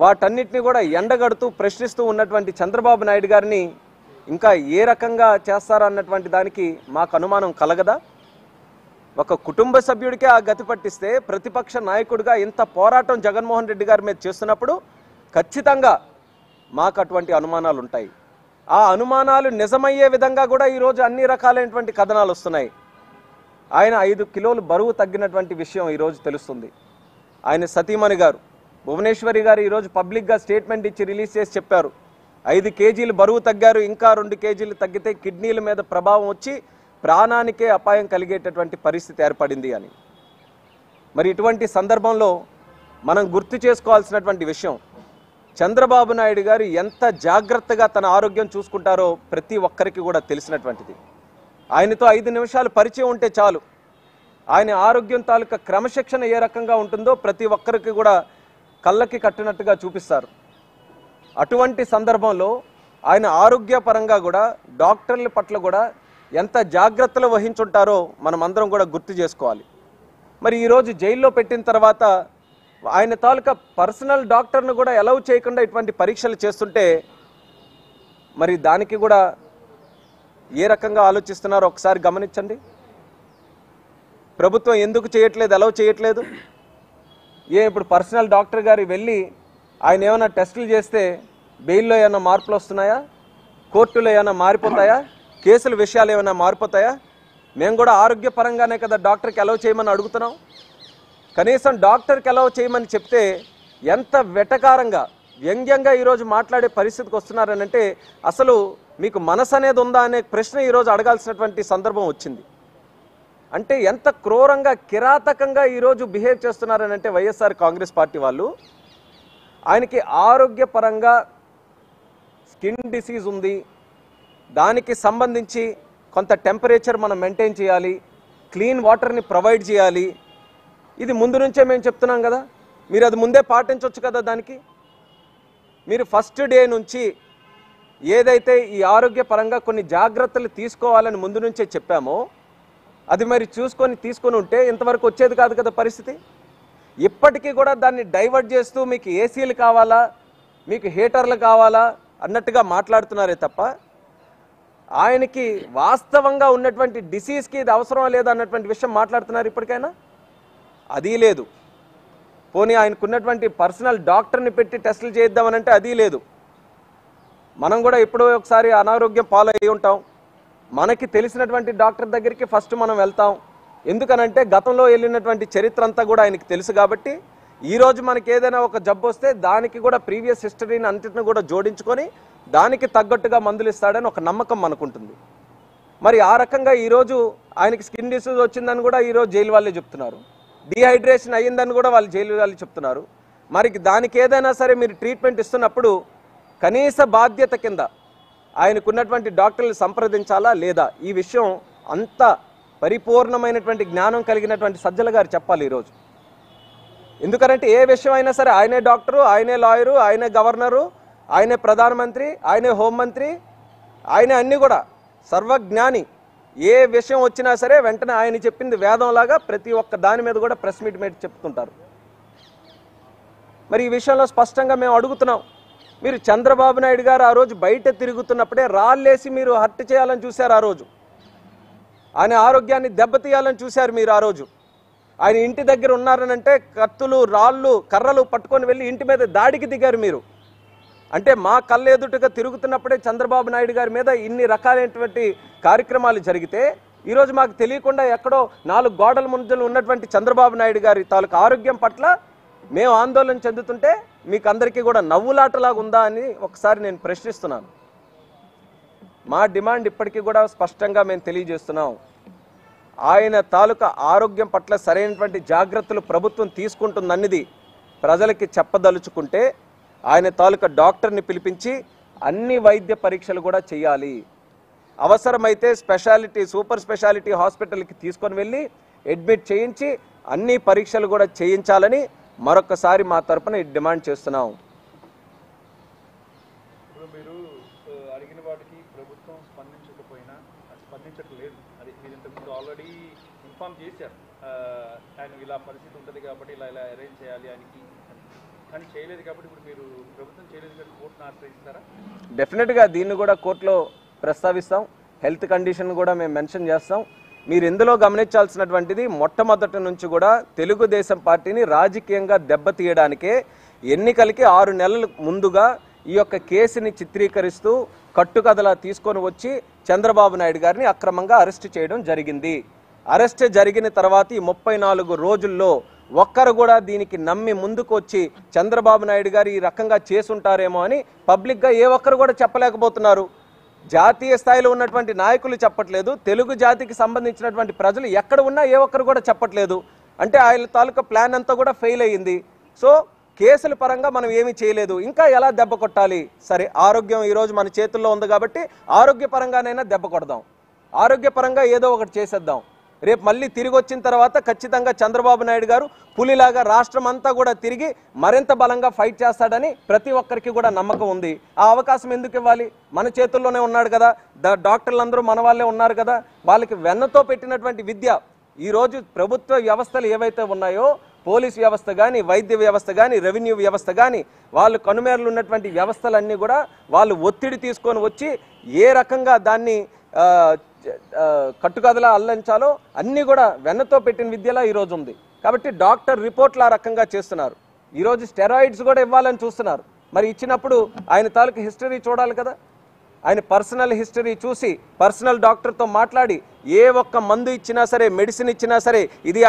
వాటన్నిటిని కూడా ఎండగడుతూ ప్రశ్నిస్తూ ఉన్నటువంటి చంద్రబాబు నాయుడు గారిని ఇంకా ఏ రకంగా చేస్తారన్నటువంటి దానికి మాకు అనుమానం కలగదా? ఒక కుటుంబ సభ్యుడికే ఆ గతి పట్టిస్తే ప్రతిపక్ష నాయకుడిగా ఇంత పోరాటం జగన్మోహన్ రెడ్డి గారి మీద చేస్తున్నప్పుడు ఖచ్చితంగా మాకు అటువంటి అనుమానాలు ఉంటాయి. ఆ అనుమానాలు నిజమయ్యే విధంగా కూడా ఈరోజు అన్ని రకాలైనటువంటి కథనాలు వస్తున్నాయి. ఆయన ఐదు కిలోలు బరువు తగ్గినటువంటి విషయం ఈరోజు తెలుస్తుంది. ఆయన సతీమణి గారు భువనేశ్వరి గారు ఈరోజు పబ్లిక్గా స్టేట్మెంట్ ఇచ్చి రిలీజ్ చేసి చెప్పారు. ఐదు కేజీలు బరువు తగ్గారు ఇంకా రెండు కేజీలు తగ్గితే కిడ్నీల మీద ప్రభావం వచ్చి ప్రాణానికే అపాయం కలిగేటటువంటి పరిస్థితి ఏర్పడింది అని. మరి ఇటువంటి సందర్భంలో మనం గుర్తు చేసుకోవాల్సినటువంటి విషయం చంద్రబాబు నాయుడు గారు ఎంత జాగ్రత్తగా తన ఆరోగ్యం చూసుకుంటారో ప్రతి ఒక్కరికి కూడా తెలిసినటువంటిది. ఆయనతో ఐదు నిమిషాలు పరిచయం ఉంటే చాలు. ఆయన ఆరోగ్యం తాలూకా క్రమశిక్షణ ఏ రకంగా ఉంటుందో ప్రతి ఒక్కరికి కూడా కళ్ళకి కట్టినట్టుగా చూపిస్తారు. అటువంటి సందర్భంలో ఆయన ఆరోగ్యపరంగా కూడా డాక్టర్ల పట్ల కూడా ఎంత జాగ్రత్తలు వహించుంటారో మనం అందరం కూడా గుర్తు చేసుకోవాలి. మరి ఈరోజు జైల్లో పెట్టిన తర్వాత ఆయన తాలూకా పర్సనల్ డాక్టర్ను కూడా అలౌ చేయకుండా ఇటువంటి పరీక్షలు చేస్తుంటే మరి దానికి కూడా ఏ రకంగా ఆలోచిస్తున్నారో ఒకసారి గమనించండి. ప్రభుత్వం ఎందుకు చేయట్లేదు అలౌ చేయట్లేదు? ఏ ఇప్పుడు పర్సనల్ డాక్టర్ గారి వెళ్ళి ఆయన ఏమైనా టెస్టులు చేస్తే బెయిల్లో ఏమైనా మార్పులు వస్తున్నాయా? కోర్టులో ఏమైనా మారిపోతాయా? కేసుల విషయాలు ఏమైనా మారిపోతాయా? మేము కూడా ఆరోగ్యపరంగానే కదా డాక్టర్కి అలౌ చేయమని అడుగుతున్నాం. కనీసం డాక్టర్కి అలౌ చేయమని చెప్తే ఎంత వెటకారంగా వ్యంగ్యంగా ఈరోజు మాట్లాడే పరిస్థితికి వస్తున్నారనంటే అసలు మీకు మనసు అనేది ఉందా అనే ప్రశ్న ఈరోజు అడగాల్సినటువంటి సందర్భం వచ్చింది. అంటే ఎంత క్రూరంగా కిరాతకంగా ఈరోజు బిహేవ్ చేస్తున్నారని అంటే వైఎస్ఆర్ కాంగ్రెస్ పార్టీ వాళ్ళు ఆయనకి ఆరోగ్యపరంగా స్కిన్ డిసీజ్ ఉంది దానికి సంబంధించి కొంత టెంపరేచర్ మనం మెయింటైన్ చేయాలి క్లీన్ వాటర్ని ప్రొవైడ్ చేయాలి. ఇది ముందు నుంచే మేము చెప్తున్నాం కదా మీరు అది ముందే పాటించవచ్చు కదా దానికి? మీరు ఫస్ట్ డే నుంచి ఏదైతే ఈ ఆరోగ్యపరంగా కొన్ని జాగ్రత్తలు తీసుకోవాలని ముందు నుంచే చెప్పామో అది మరి చూసుకొని తీసుకొని ఉంటే ఇంతవరకు వచ్చేది కాదు కదా పరిస్థితి? ఇప్పటికీ కూడా దాన్ని డైవర్ట్ చేస్తూ మీకు ఏసీలు కావాలా? మీకు హీటర్లు కావాలా? అన్నట్టుగా మాట్లాడుతున్నారే తప్ప ఆయనకి వాస్తవంగా ఉన్నటువంటి డిసీజ్కి ఇది అవసరం లేదు అన్నటువంటి విషయం మాట్లాడుతున్నారు ఇప్పటికైనా? అది లేదు. పోనీ ఆయనకున్నటువంటి పర్సనల్ డాక్టర్ని పెట్టి టెస్టులు చేయిద్దామనంటే అది లేదు. మనం కూడా ఎప్పుడో ఒకసారి అనారోగ్యం పాలయ్యి ఉంటాం. మనకి తెలిసినటువంటి డాక్టర్ దగ్గరికి ఫస్ట్ మనం వెళ్తాం. ఎందుకనంటే గతంలో వెళ్ళినటువంటి చరిత్ర అంతా కూడా ఆయనకి తెలుసు కాబట్టి ఈరోజు మనకి ఏదైనా ఒక జబ్బు వస్తే దానికి కూడా ప్రీవియస్ హిస్టరీని అంతటిని కూడా జోడించుకొని దానికి తగ్గట్టుగా మందులు ఇస్తాడని ఒక నమ్మకం మనకుంటుంది. మరి ఆ రకంగా ఈరోజు ఆయనకి స్కిన్ డిసీజ్ వచ్చిందని కూడా ఈరోజు జైలు వాళ్ళే చెప్తున్నారు. డిహైడ్రేషన్ అయ్యిందని కూడా వాళ్ళు జైలు వాళ్ళు చెప్తున్నారు. మరి దానికి ఏదైనా సరే మీరు ట్రీట్మెంట్ ఇస్తున్నప్పుడు కనీస బాధ్యత కింద ఆయనకున్నటువంటి డాక్టర్లు సంప్రదించాలా లేదా? ఈ విషయం అంత పరిపూర్ణమైనటువంటి జ్ఞానం కలిగినటువంటి సజ్జల గారు చెప్పాలి ఈరోజు. ఎందుకంటే ఏ విషయం అయినా సరే ఆయనే డాక్టరు ఆయనే లాయరు ఆయనే గవర్నరు ఆయనే ప్రధానమంత్రి ఆయనే హోంమంత్రి ఆయనే అన్నీ కూడా సర్వజ్ఞాని. ఏ విషయం వచ్చినా సరే వెంటనే ఆయన చెప్పింది వేదంలాగా ప్రతి ఒక్క దాని మీద కూడా ప్రెస్ మీట్ మీద చెప్తుంటారు. మరి ఈ విషయంలో స్పష్టంగా మేము అడుగుతున్నాం. మీరు చంద్రబాబు నాయుడు గారు ఆ రోజు బయట తిరుగుతున్నప్పుడే రాళ్ళేసి మీరు హర్ట్ చేయాలని చూశారు ఆ రోజు. ఆయన ఆరోగ్యాన్ని దెబ్బతీయాలని చూశారు మీరు ఆ రోజు. ఆయన ఇంటి దగ్గర ఉన్నారనంటే కత్తులు రాళ్ళు కర్రలు పట్టుకొని వెళ్ళి ఇంటి మీద దాడికి దిగారు మీరు. అంటే మా కళ్ళెదుటగా తిరుగుతున్నప్పుడే చంద్రబాబు నాయుడు గారి మీద ఇన్ని రకాలైనటువంటి కార్యక్రమాలు జరిగితే ఈరోజు మాకు తెలియకుండా ఎక్కడో నాలుగు గోడల ముందు ఉన్నటువంటి చంద్రబాబు నాయుడు గారి తాలూకు ఆరోగ్యం పట్ల మేము ఆందోళన చెందుతుంటే మీకు అందరికీ కూడా నవ్వులాటలాగా ఉందా అని ఒకసారి నేను ప్రశ్నిస్తున్నాను. మా డిమాండ్ ఇప్పటికీ కూడా స్పష్టంగా మేము తెలియజేస్తున్నాం. ఆయన తాలూకా ఆరోగ్యం పట్ల సరైనటువంటి జాగ్రత్తలు ప్రభుత్వం తీసుకుంటుందన్నది ప్రజలకి చెప్పదలుచుకుంటే ఆయన తాలూకా డాక్టర్ని పిలిపించి అన్ని వైద్య పరీక్షలు కూడా చేయాలి. అవసరమైతే స్పెషాలిటీ సూపర్ స్పెషాలిటీ హాస్పిటల్కి తీసుకొని వెళ్ళి అడ్మిట్ చేయించి అన్ని పరీక్షలు కూడా చేయించాలని మరొకసారి మా తరపున డిమాండ్ చేస్తున్నాం. ఇప్పుడు మీరు ఆ, అడిగిన వాటికి ప్రభుత్వం స్పందించకపోయినా అది స్పందించట్లేదు. అది మీరు ఇంతకుముందు ఆల్రెడీ ఇన్ఫామ్ చేశారు. ఆ, ఆయన ఇలా పరిస్థితి ఉంటుంది కాబట్టి ఇలా ఇలా అరేంజ్ చేయాలి ఆయనకి. కానీ చేయలేదు కాబట్టి ఇప్పుడు మీరు ప్రభుత్వం చేయలేదు కాబట్టి కోర్టును ఆశ్రయిస్తారా? డెఫినెట్గా దీన్ని కూడా కోర్టులో ప్రస్తావిస్తాం. హెల్త్ కండిషన్ కూడా మేము మెన్షన్ చేస్తాం. మీరు ఇందులో గమనించాల్సినటువంటిది మొట్టమొదటి నుంచి కూడా తెలుగుదేశం పార్టీని రాజకీయంగా దెబ్బతీయడానికే ఎన్నికలకి ఆరు నెలల ముందుగా ఈ యొక్క కేసుని చిత్రీకరిస్తూ కట్టుకథలా తీసుకొని వచ్చి చంద్రబాబు నాయుడు గారిని అక్రమంగా అరెస్ట్ చేయడం జరిగింది. అరెస్ట్ జరిగిన తర్వాత ఈ ముప్పై నాలుగు రోజుల్లో ఒక్కరు కూడా దీనికి నమ్మి ముందుకు వచ్చి చంద్రబాబు నాయుడు గారు ఈ రకంగా చేసుంటారేమో అని పబ్లిక్గా ఏ ఒక్కరు కూడా చెప్పలేకపోతున్నారు. జాతీయ స్థాయిలో ఉన్నటువంటి నాయకులు చెప్పట్లేదు. తెలుగు జాతికి సంబంధించినటువంటి ప్రజలు ఎక్కడ ఉన్నా ఏ ఒక్కరు కూడా చెప్పట్లేదు. అంటే ఆయన తాలూకా ప్లాన్ అంతా కూడా ఫెయిల్ అయ్యింది. సో కేసుల పరంగా మనం ఏమీ చేయలేదు. ఇంకా ఎలా దెబ్బ కొట్టాలి? సరే ఆరోగ్యం ఈరోజు మన చేతుల్లో ఉంది కాబట్టి ఆరోగ్యపరంగానైనా దెబ్బ కొడదాం. ఆరోగ్యపరంగా ఏదో ఒకటి చేసేద్దాం. రేపు మళ్ళీ తిరిగి వచ్చిన తర్వాత ఖచ్చితంగా చంద్రబాబు నాయుడు గారు పులిలాగా రాష్ట్రం అంతా కూడా తిరిగి మరింత బలంగా ఫైట్ చేస్తాడని ప్రతి ఒక్కరికి కూడా నమ్మకం ఉంది. ఆ అవకాశం ఎందుకు ఇవ్వాలి? మన చేతుల్లోనే ఉన్నాడు కదా. డాక్టర్లు డాక్టర్లందరూ మన వాళ్ళే ఉన్నారు కదా. వాళ్ళకి వెన్నతో పెట్టినటువంటి విద్య ఈరోజు ప్రభుత్వ వ్యవస్థలు ఏవైతే ఉన్నాయో పోలీస్ వ్యవస్థ కానీ వైద్య వ్యవస్థ కానీ రెవెన్యూ వ్యవస్థ కానీ వాళ్ళు కనుమేరలు ఉన్నటువంటి వ్యవస్థలన్నీ కూడా వాళ్ళు ఒత్తిడి తీసుకొని వచ్చి ఏ రకంగా దాన్ని కట్టుకథలా అల్లించాలో అన్నీ కూడా వెన్నతో పెట్టిన విద్యలా ఈరోజు ఉంది. కాబట్టి డాక్టర్ రిపోర్ట్లు ఆ రకంగా చేస్తున్నారు. ఈరోజు స్టెరాయిడ్స్ కూడా ఇవ్వాలని చూస్తున్నారు. మరి ఇచ్చినప్పుడు ఆయన తాలూకు హిస్టరీ చూడాలి కదా? ఆయన పర్సనల్ హిస్టరీ చూసి పర్సనల్ డాక్టర్తో మాట్లాడి ఏ ఒక్క మందు ఇచ్చినా సరే మెడిసిన్ ఇచ్చినా సరే ఇది